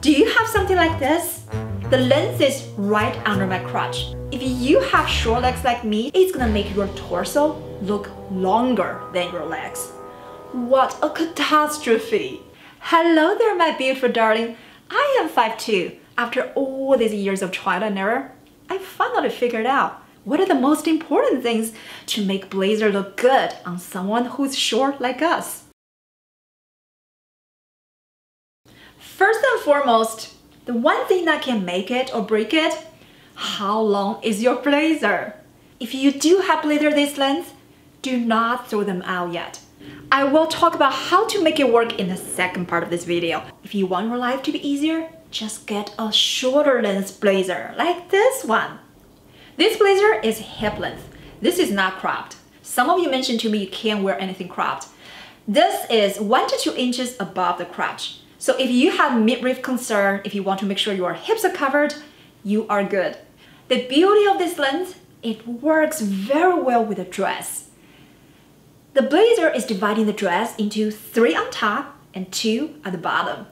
Do you have something like this? The lens is right under my crotch. If you have short legs like me, it's gonna make your torso look longer than your legs. What a catastrophe! Hello there, my beautiful darling. I am 5'2". After all these years of trial and error, I finally figured out what are the most important things to make blazer look good on someone who's short like us. Foremost, the one thing that can make it or break it, how long is your blazer? If you do have blazer this length, do not throw them out yet. I will talk about how to make it work in the second part of this video. If you want your life to be easier, just get a shorter length blazer like this one. This blazer is hip length. This is not cropped. Some of you mentioned to me you can't wear anything cropped. This is 1 to 2 inches above the crotch. So if you have midriff concern, if you want to make sure your hips are covered, you are good. The beauty of this lens, it works very well with a dress. The blazer is dividing the dress into three on top and two at the bottom.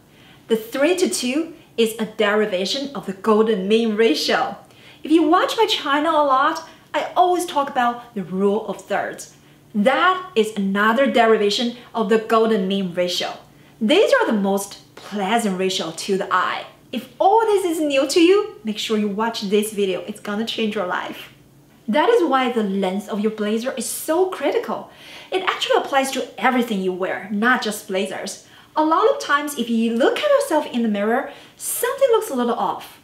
The three to two is a derivation of the golden mean ratio. If you watch my channel a lot, I always talk about the rule of thirds. That is another derivation of the golden mean ratio. These are the most pleasant ratio to the eye. If all this is new to you, make sure you watch this video. It's gonna change your life. That is why the length of your blazer is so critical. It actually applies to everything you wear, not just blazers. A lot of times if you look at yourself in the mirror, something looks a little off.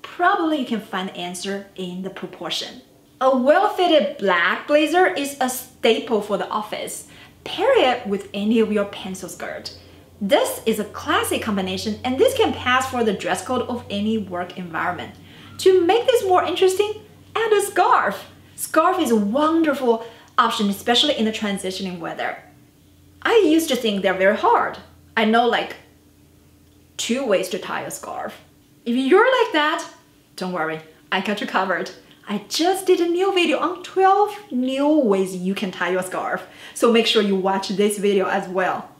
Probably you can find the answer in the proportion. A well-fitted black blazer is a staple for the office. Pair it with any of your pencil skirt. This is a classic combination and this can pass for the dress code of any work environment. To make this more interesting, add a scarf. Scarf is a wonderful option, especially in the transitioning weather. I used to think they're very hard. I know like two ways to tie a scarf. If you're like that, don't worry, I got you covered. I just did a new video on 12 new ways you can tie your scarf. So make sure you watch this video as well.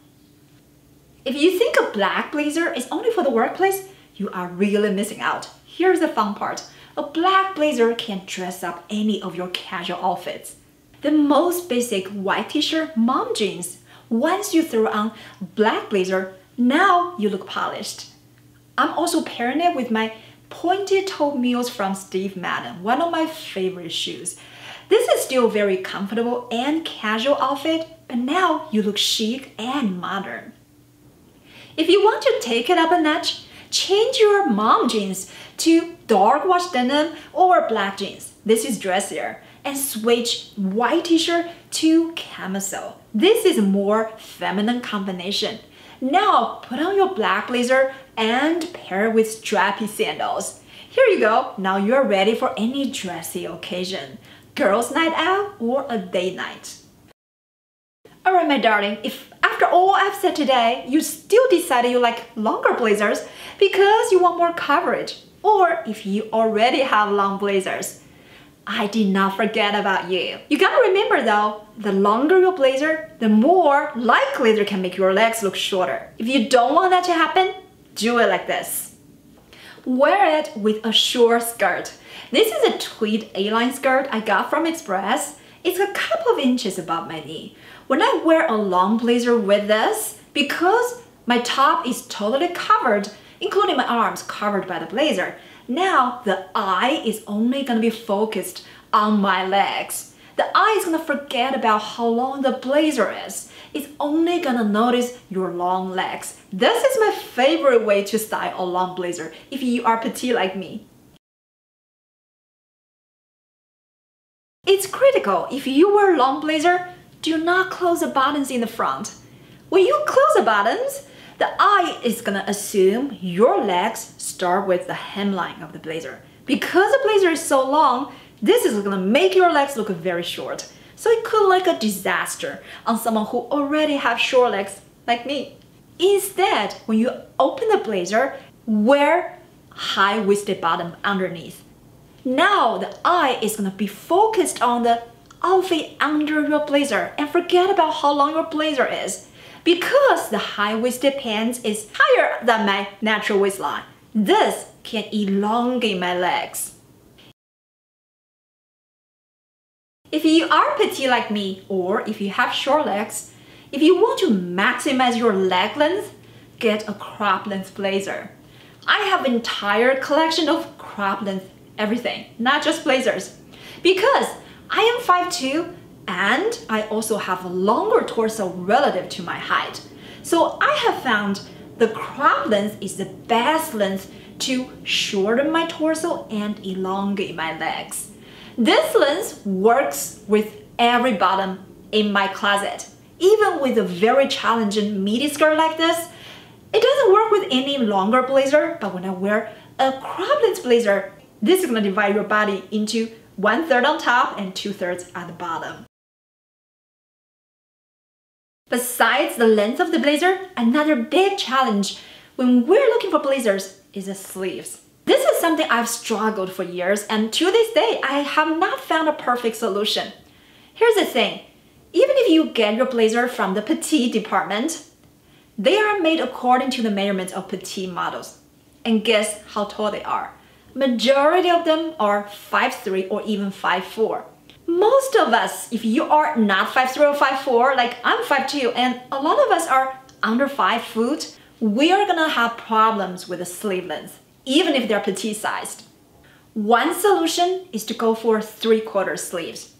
If you think a black blazer is only for the workplace, you are really missing out. Here's the fun part. A black blazer can dress up any of your casual outfits. The most basic white t-shirt, mom jeans. Once you throw on black blazer, now you look polished. I'm also pairing it with my pointed toe mules from Steve Madden, one of my favorite shoes. This is still very comfortable and casual outfit, but now you look chic and modern. If you want to take it up a notch, change your mom jeans to dark wash denim or black jeans. This is dressier and switch white t-shirt to camisole. This is a more feminine combination. Now put on your black blazer and pair with strappy sandals. Here you go, now you're ready for any dressy occasion. Girls night out or a date night. Alright my darling, if after all I've said today, you still decided you like longer blazers because you want more coverage, or if you already have long blazers, I did not forget about you. You gotta remember though, the longer your blazer, the more likely it can make your legs look shorter. If you don't want that to happen, do it like this. Wear it with a short skirt. This is a tweed A-line skirt I got from Express. It's a couple of inches above my knee. When I wear a long blazer with this, because my top is totally covered, including my arms covered by the blazer, now the eye is only gonna be focused on my legs. The eye is gonna forget about how long the blazer is. It's only gonna notice your long legs. This is my favorite way to style a long blazer if you are petite like me. It's critical if you wear a long blazer, do not close the buttons in the front. When you close the buttons, the eye is gonna assume your legs start with the hemline of the blazer. Because the blazer is so long, this is gonna make your legs look very short. So it could look like a disaster on someone who already have short legs like me. Instead, when you open the blazer, wear high-waisted bottom underneath. Now the eye is gonna be focused on the outfit under your blazer and forget about how long your blazer is. Because the high-waisted pants is higher than my natural waistline, this can elongate my legs. If you are petite like me, or if you have short legs, if you want to maximize your leg length, get a crop length blazer. I have entire collection of crop length everything, not just blazers. Because I am 5'2", and I also have a longer torso relative to my height. So I have found the crop length is the best length to shorten my torso and elongate my legs. This length works with every bottom in my closet. Even with a very challenging midi skirt like this, it doesn't work with any longer blazer, but when I wear a crop length blazer, this is gonna divide your body into one third on top and two thirds at the bottom. Besides the length of the blazer, another big challenge when we're looking for blazers is the sleeves. This is something I've struggled for years and to this day I have not found a perfect solution. Here's the thing, even if you get your blazer from the petite department, they are made according to the measurements of petite models. And guess how tall they are? Majority of them are 5'3 or even 5'4. Most of us, if you are not 5'3 or 5'4, like I'm 5'2 and a lot of us are under 5 foot, we are gonna have problems with the sleeve length, even if they're petite sized. One solution is to go for 3 quarter sleeves.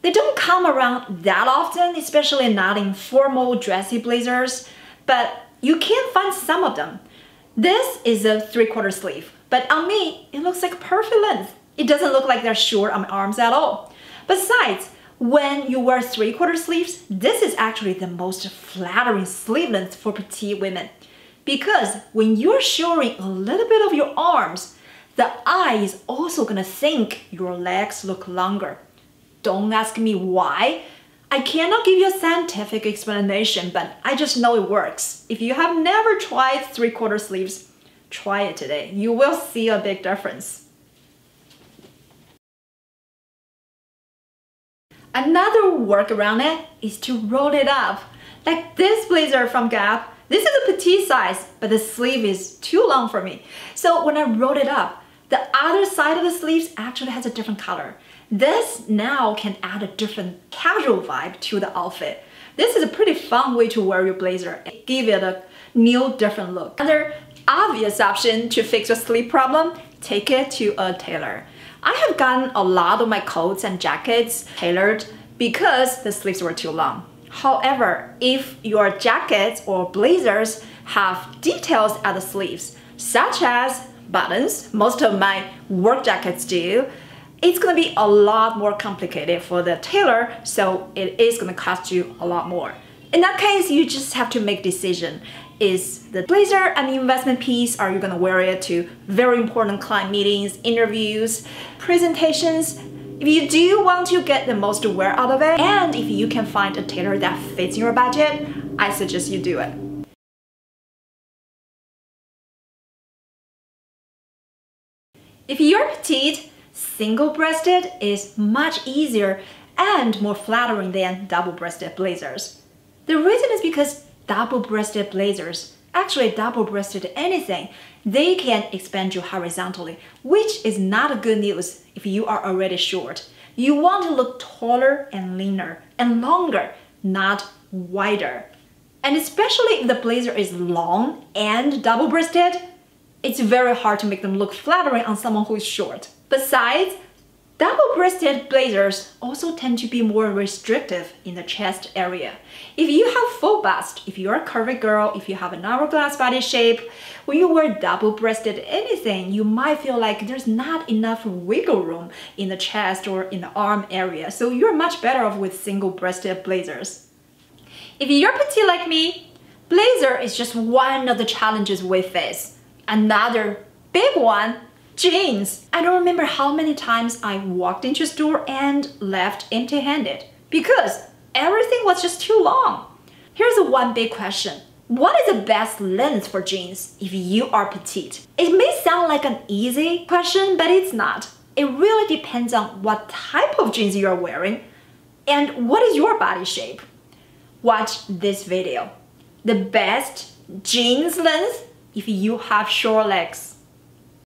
They don't come around that often, especially not in formal dressy blazers, but you can find some of them. This is a 3 quarter sleeve. But on me, it looks like perfect length. It doesn't look like they're short on my arms at all. Besides, when you wear three-quarter sleeves, this is actually the most flattering sleeve length for petite women. Because when you're showing a little bit of your arms, the eye is also gonna think your legs look longer. Don't ask me why. I cannot give you a scientific explanation, but I just know it works. If you have never tried three-quarter sleeves, Try it today. You will see a big difference. Another workaround it is to roll it up. Like this blazer from Gap. This is a petite size, but the sleeve is too long for me. So when I roll it up, the other side of the sleeves actually has a different color. This now can add a different casual vibe to the outfit. This is a pretty fun way to wear your blazer and give it a new different look. Another obvious option to fix your sleep problem, take it to a tailor. I have gotten a lot of my coats and jackets tailored because the sleeves were too long. However, if your jackets or blazers have details at the sleeves, such as buttons, most of my work jackets do, it's gonna be a lot more complicated for the tailor, so it is gonna cost you a lot more. In that case, you just have to make decision is the blazer an investment piece? Are you gonna wear it to very important client meetings, interviews, presentations? If you do want to get the most wear out of it, and if you can find a tailor that fits your budget, I suggest you do it. If you're petite, single-breasted is much easier and more flattering than double-breasted blazers. The reason is because double-breasted blazers, actually double-breasted anything, they can expand you horizontally, which is not good news if you are already short. You want to look taller and leaner and longer, not wider. And especially if the blazer is long and double-breasted, it's very hard to make them look flattering on someone who is short. Besides, Double-breasted blazers also tend to be more restrictive in the chest area. If you have full bust, if you're a curvy girl, if you have an hourglass body shape, when you wear double-breasted anything, you might feel like there's not enough wiggle room in the chest or in the arm area, so you're much better off with single-breasted blazers. If you're petite like me, blazer is just one of the challenges we face. Another big one Jeans! I don't remember how many times I walked into a store and left empty-handed because everything was just too long. Here's one big question. What is the best length for jeans if you are petite? It may sound like an easy question, but it's not. It really depends on what type of jeans you are wearing and what is your body shape. Watch this video. the best jeans length if you have short legs.